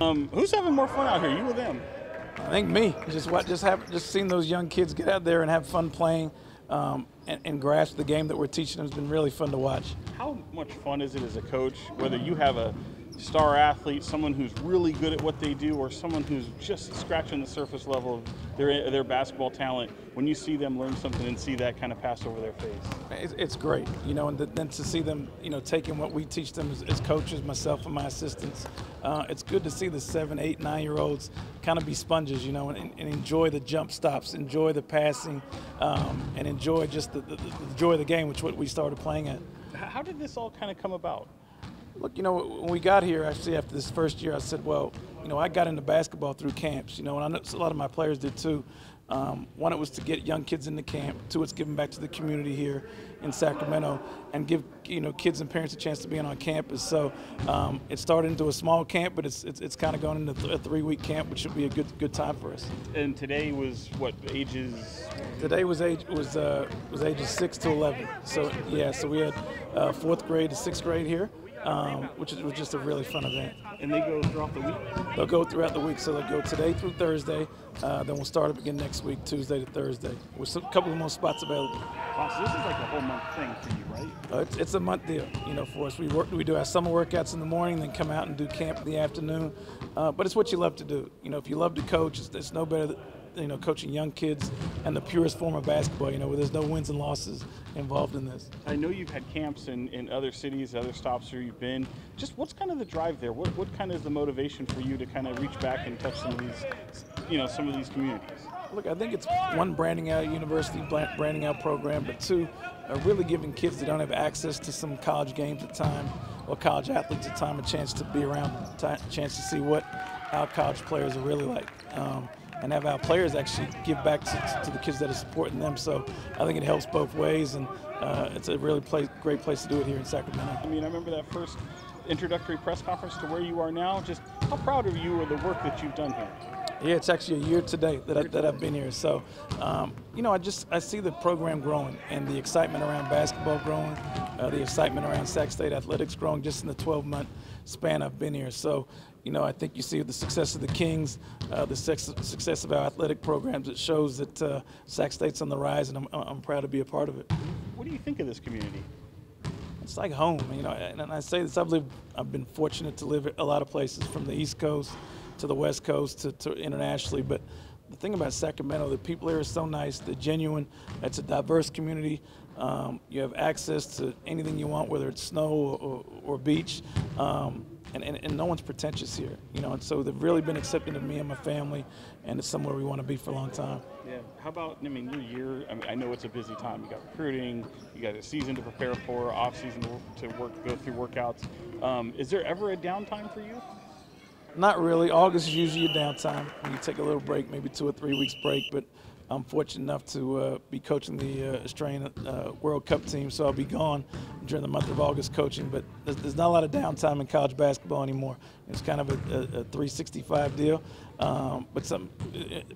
Um, who's having more fun out here, you or them? I think me. Just what, just have, just seeing those young kids get out there and have fun playing, um, and, and grasp the game that we're teaching them has been really fun to watch. How much fun is it as a coach, whether you have a star athlete, someone who's really good at what they do, or someone who's just scratching the surface level of their their basketball talent. When you see them learn something and see that kind of pass over their face, it's, great, you know, and then to see them, you know, taking what we teach them as, as coaches, myself and my assistants. Uh, it's good to see the seven, eight, nine-year-olds kind of be sponges, you know, and, and, enjoy the jump stops, enjoy the passing, um, and enjoy just the, the, the joy of the game, which what we started playing at. How did this all kind of come about? Look, you know, when we got here, actually after this first year, I said, well, you know, I got into basketball through camps, you know, and I know a lot of my players did too. Um, one, it was to get young kids into camp. Two, it's giving back to the community here in Sacramento and give you know kids and parents a chance to be on campus. So um, it started into a small camp, but it's it's, it's kind of going into a three-week camp, which should be a good good time for us. And today was what ages? Today was age was uh, was ages six to eleven. So yeah, so we had uh, fourth grade to sixth grade here um, which was just a really fun event. And they go throughout the week? They'll go throughout the week. So they'll go today through Thursday. Uh, then we'll start up again next week, Tuesday to Thursday, with a couple of more spots available. Wow, so this is like a whole month thing for you, right? Uh, it's, it's, a month deal, you know, for us. We work, we do our summer workouts in the morning, then come out and do camp in the afternoon. Uh, but it's what you love to do. You know, if you love to coach, it's, it's no better you know, coaching young kids and the purest form of basketball, you know, where there's no wins and losses involved in this. I know you've had camps in, in other cities, other stops where you've been. Just what's kind of the drive there? What, what kind of is the motivation for you to kind of reach back and touch some of these, you know, some of these communities? Look, I think it's one branding out university, branding out program, but two, uh, really giving kids that don't have access to some college games at time or college athletes at time a chance to be around, a chance to see what our college players are really like. Um, and have our players actually give back to, to, the kids that are supporting them. So I think it helps both ways, and uh, it's a really play, great place to do it here in Sacramento. I mean, I remember that first introductory press conference to where you are now. Just how proud are you of the work that you've done here? Yeah, it's actually a year today that, I, that I've been here. So, um, you know, I just I see the program growing and the excitement around basketball growing, uh, the excitement around Sac State athletics growing just in the 12-month span I've been here. So, you know, I think you see the success of the Kings, uh, the success of our athletic programs. It shows that uh, Sac State's on the rise, and I'm, I'm proud to be a part of it. What do you think of this community? It's like home, you know. And I say this: I've lived, I've been fortunate to live a lot of places, from the East Coast to the West Coast to, to internationally. But the thing about Sacramento, the people here are so nice, they're genuine. It's a diverse community. Um, you have access to anything you want, whether it's snow or, or, or beach. Um, and, and, and, no one's pretentious here, you know. And so they've really been accepting of me and my family, and it's somewhere we want to be for a long time. Yeah. How about I mean your year? I mean I know it's a busy time. You got recruiting, you got a season to prepare for, off season to, work, go through workouts. Um, is there ever a downtime for you? Not really. August is usually a downtime. You take a little break, maybe two or three weeks break, but I'm fortunate enough to uh, be coaching the uh, Australian uh, World Cup team, so I'll be gone during the month of August coaching. But there's, there's not a lot of downtime in college basketball anymore. It's kind of a, a, a 365 deal. Um, but some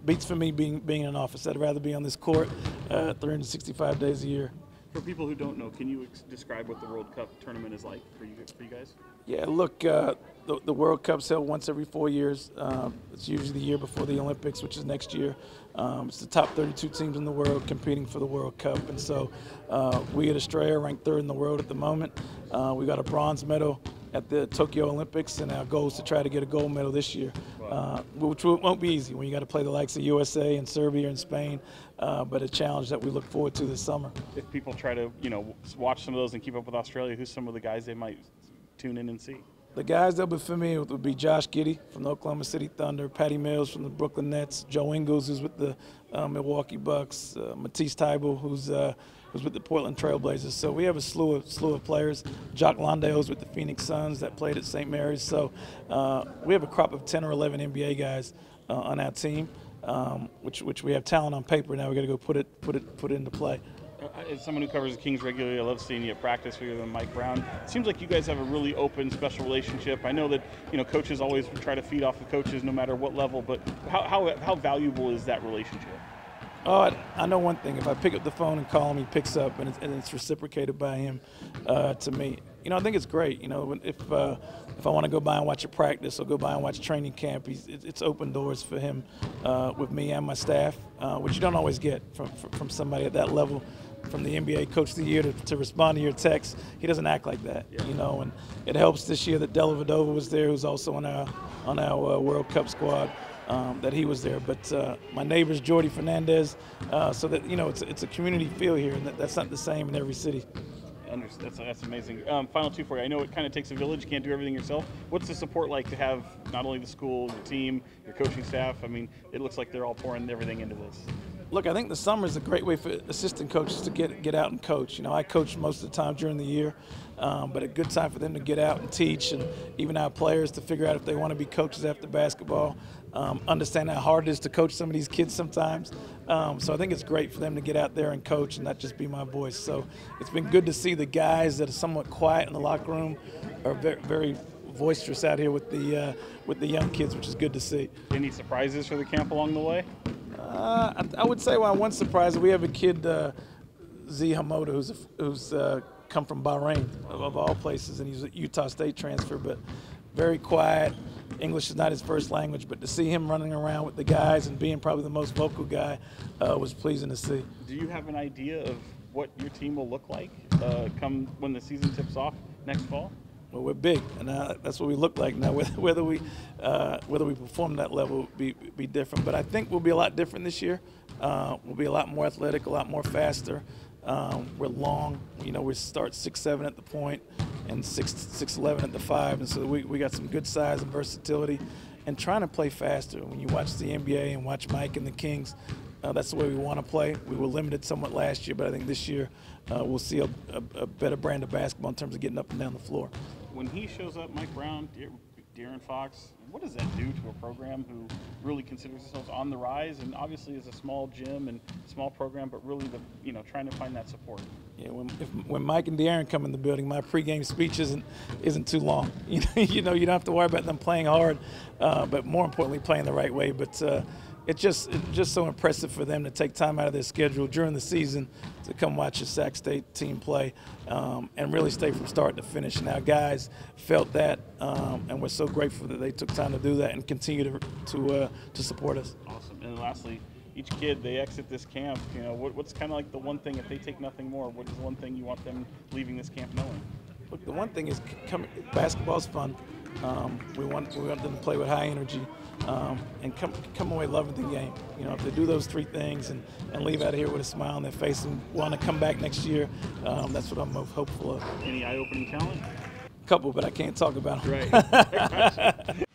beats for me being being in an office. I'd rather be on this court uh, 365 days a year. For people who don't know, can you describe what the World Cup tournament is like for you, for you guys? Yeah, look, uh, the, the, World Cup's held once every four years. Um, it's usually the year before the Olympics, which is next year. Um, it's the top 32 teams in the world competing for the World Cup. And so uh, we at Australia ranked third in the world at the moment. Uh, we got a bronze medal at the Tokyo Olympics, and our goal is to try to get a gold medal this year, uh, which won't be easy when you got to play the likes of USA and Serbia and Spain, uh, but a challenge that we look forward to this summer. If people try to, you know, watch some of those and keep up with Australia, who's some of the guys they might tune in and see? The guys they'll be familiar with would be Josh Giddey from the Oklahoma City Thunder, Patty Mills from the Brooklyn Nets, Joe Ingles who's with the uh, Milwaukee Bucks, uh, Matisse Thybulle who's uh, who's with the Portland Trailblazers. So we have a slew of slew of players. Jock Landale's with the Phoenix Suns that played at St. Mary's. So uh, we have a crop of 10 or 11 NBA guys uh, on our team, um, which which we have talent on paper. Now we got to go put it put it put it into play. As someone who covers the Kings regularly, I love seeing you at practice with and Mike Brown. It seems like you guys have a really open, special relationship. I know that you know coaches always try to feed off of coaches, no matter what level. But how how, how valuable is that relationship? Oh, I, know one thing. If I pick up the phone and call him, he picks up, and it's, and it's reciprocated by him uh, to me. You know, I think it's great. You know, if uh, if I want to go by and watch a practice or go by and watch training camp, he's, it's open doors for him uh, with me and my staff, uh, which you don't always get from from somebody at that level. From the NBA Coach of the Year to, to respond to your text, he doesn't act like that, yeah. you know. And it helps this year that Dellavedova was there, who's also on our on our uh, World Cup squad um, that he was there. But uh, my neighbor's Jordi Fernandez, uh, so that you know it's it's a community feel here, and that, that's not the same in every city. That's, that's amazing. Um, final two for you. I know it kind of takes a village. You can't do everything yourself. What's the support like to have not only the school, your team, your coaching staff? I mean, it looks like they're all pouring everything into this. Look, I think the summer is a great way for assistant coaches to get get out and coach. You know, I coach most of the time during the year, um, but a good time for them to get out and teach, and even our players to figure out if they want to be coaches after basketball. Um, understand how hard it is to coach some of these kids sometimes. Um, so I think it's great for them to get out there and coach and not just be my voice. So it's been good to see the guys that are somewhat quiet in the locker room are very, very boisterous out here with the uh, with the young kids, which is good to see. Any surprises for the camp along the way? Uh, I, I, would say well, one surprise we have a kid, uh, Z Hamoda, who's a, who's uh, come from Bahrain of, of all places, and he's a Utah State transfer, but very quiet. English is not his first language, but to see him running around with the guys and being probably the most vocal guy uh, was pleasing to see. Do you have an idea of what your team will look like uh, come when the season tips off next fall? Well, we're big, and uh, that's what we look like now. Whether, whether we uh, whether we perform that level be be different, but I think we'll be a lot different this year. Uh, we'll be a lot more athletic, a lot more faster. Um, we're long. You know, we start six seven at the point and six six eleven at the five, and so we, we got some good size and versatility. And trying to play faster. When you watch the NBA and watch Mike and the Kings, uh, that's the way we want to play. We were limited somewhat last year, but I think this year uh, we'll see a, a, a, better brand of basketball in terms of getting up and down the floor. When he shows up, Mike Brown, De'Aaron Fox, what does that do to a program who really considers themselves on the rise and obviously is a small gym and small program, but really the you know trying to find that support? Yeah, when, if, when Mike and De'Aaron come in the building, my pregame speech isn't isn't too long. You know, you know, you don't have to worry about them playing hard, uh, but more importantly, playing the right way. But uh, it's just it's just so impressive for them to take time out of their schedule during the season to come watch a Sac State team play um, and really stay from start to finish. Now, guys felt that, um, and we're so grateful that they took time to do that and continue to to, uh, to support us. Awesome. And lastly, each kid they exit this camp. You know, what, what's kind of like the one thing if they take nothing more? What is the one thing you want them leaving this camp knowing? Look, the one thing is, come, basketball's fun. Um, we want we want them to play with high energy um, and come come away loving the game. You know, if they do those three things and, and leave out of here with a smile on their face and want to come back next year, um, that's what I'm most hopeful of. Any eye-opening talent? A couple, but I can't talk about them. Right.